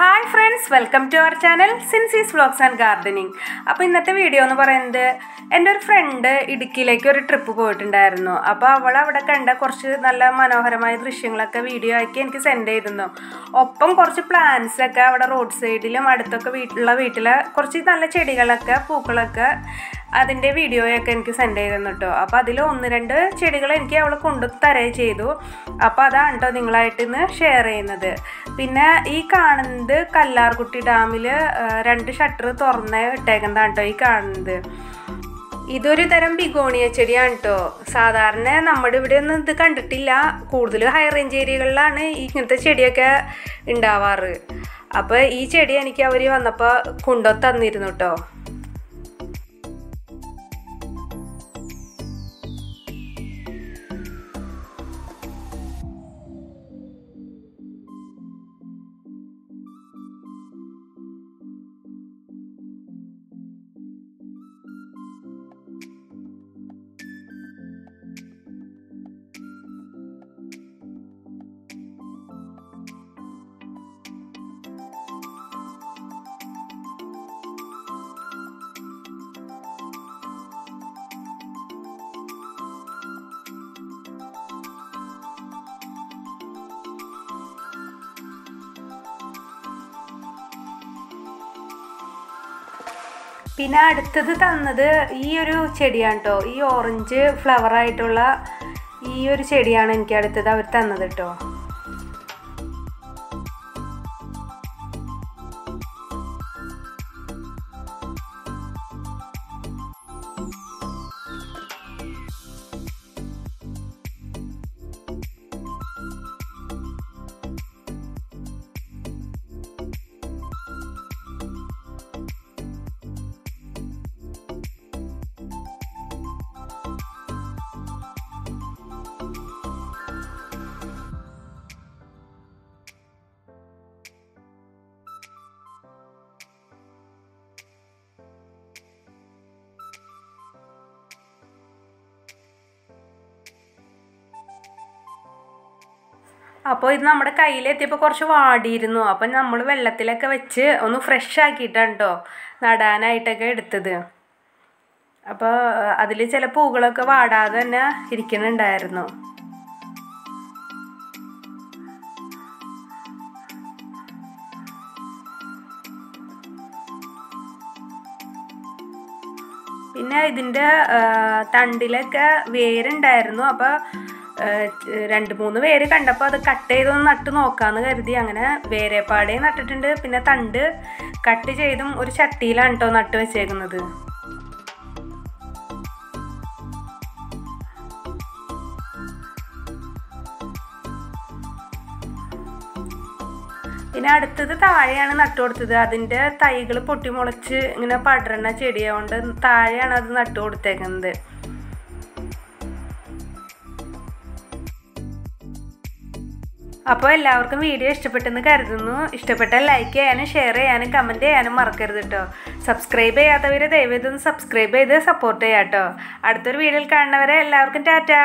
Hi friends welcome to our channel Sincy's vlogs and gardening അപ്പോൾ ഇന്നത്തെ video എന്ന് പറയുന്നത് എന്റെ ഒരു ഫ്രണ്ട് ഇടുക്കിയിലേക്ക് ഒരു ട്രിപ്പ് പോയിട്ടുണ്ടായിരുന്നു. അപ്പോൾ അവൾ അവിടെ കണ്ട കുറച്ച് നല്ല മനോഹരമായ ദൃശ്യങ്ങളൊക്കെ വീഡിയോ ആക്കി എനിക്ക് സെൻഡ് ചെയ്തിരുന്നു. ഒപ്പം കുറച്ച് പ്ലാന്റ്സ് ഒക്കെ അവിടെ റോഡ് സൈഡിലും അടുത്തൊക്കെ വീട്ടിലുള്ള വീട്ടിലെ കുറച്ച് നല്ല ചെടികളൊക്കെ പൂക്കളൊക്കെ അതിന്റെ വീഡിയോയൊക്കെ എനിക്ക് സെൻഡ് ചെയ്തെന്ന് കേട്ടോ അപ്പോൾ അതിൽ ഒന്ന് രണ്ട് ചെടികൾ എനിക്ക് അവൾ കൊണ്ടു തരുകയും ചെയ്തു. അപ്പോൾ അതാണ് കേട്ടോ നിങ്ങളായിട്ട് ഇന്ന് ഷെയർ ചെയ്യുന്നത്. പിന്നെ ഈ കാണുന്നത് കല്ലാർകുട്ടി ഡാമിൽ രണ്ട് ഷട്ടർ തുറന്ന് ഇട്ടേക്കുന്നതാണ് കേട്ടോ ഈ കാണുന്നത്. ഇതൊരു തരം ബിഗോണിയ ചെടിയാണ് കേട്ടോ സാധാരണ നമ്മുടെ ഇവിടെ ഒന്നും ഇത് കണ്ടിട്ടില്ല. കൂടുതൽ ഹൈ റേഞ്ച് ഏരിയകളിലാണ് ഇങ്ങനത്തെ ചെടിയൊക്കെ ഉണ്ടാവാറ്. അപ്പോൾ ഈ ചെടി എനിക്ക് അവർ വന്നപ്പോൾ കൊണ്ടു തന്നിരുന്നു കേട്ടോ പിന്നെ അടുത്തത് തന്നത് ഈ ഒരു ചെടിയാണ് കേട്ടോ ഈ ഓറഞ്ച് ഫ്ലവറായിട്ടുള്ള ഈ ഒരു ചെടിയാണ് എനിക്ക് അടുത്തത് അവർ തന്നത് കേട്ടോ അപ്പോൾ ഇത് നമ്മുടെ കയ്യിലെത്തിയപ്പോൾ കുറച്ച് വാടിയിരുന്നു. അപ്പം നമ്മൾ വെള്ളത്തിലൊക്കെ വെച്ച് ഒന്ന് ഫ്രഷ് ആക്കിയിട്ടാണ് കേട്ടോ നടാനായിട്ടൊക്കെ എടുത്തത്. അപ്പോൾ അതിൽ ചില പൂക്കളൊക്കെ വാടാതെ തന്നെ ഇരിക്കുന്നുണ്ടായിരുന്നു. പിന്നെ ഇതിന്റെ തണ്ടിലൊക്കെ വേരുണ്ടായിരുന്നു. അപ്പോൾ രണ്ട് മൂന്ന് പേര് കണ്ടപ്പോൾ അത് കട്ട് ചെയ്തൊന്ന് നട്ട് നോക്കാമെന്ന് കരുതി. അങ്ങനെ വേറെ പാടേ നട്ടിട്ടുണ്ട്. പിന്നെ തണ്ട് കട്ട് ചെയ്തും ഒരു ചട്ടിയിലാണ് കേട്ടോ നട്ട് വെച്ചേക്കുന്നത്. പിന്നെ അടുത്തത് താഴെയാണ് നട്ടു കൊടുത്തത്. അതിന്റെ തൈകൾ പൊട്ടിമുളച്ച് ഇങ്ങനെ പടരണ ചെടിയായതുകൊണ്ട് താഴെയാണ് അത് നട്ടു കൊടുത്തേക്കുന്നത്. അപ്പോൾ എല്ലാവർക്കും വീഡിയോ ഇഷ്ടപ്പെട്ടെന്ന് കരുതുന്നു. ഇഷ്ടപ്പെട്ടാൽ ലൈക്ക് ചെയ്യാനും ഷെയർ ചെയ്യാനും കമന്റ് ചെയ്യാനും മറക്കരുത് കേട്ടോ സബ്സ്ക്രൈബ് ചെയ്യാത്തവർ ദയവേതൊന്ന് സബ്സ്ക്രൈബ് ചെയ്ത് സപ്പോർട്ട് ചെയ്യാം കേട്ടോ അടുത്തൊരു വീഡിയോയിൽ കാണുന്നവരെ എല്ലാവർക്കും ടാറ്റാ.